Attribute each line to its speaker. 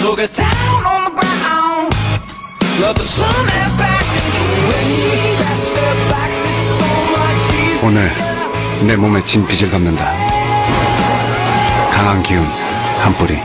Speaker 1: So get down on the ground Let the sun that back When you scratch their backs It's so much easier 오늘
Speaker 2: 내 몸에 진빚을 갚는다 강한 기운 한 뿌리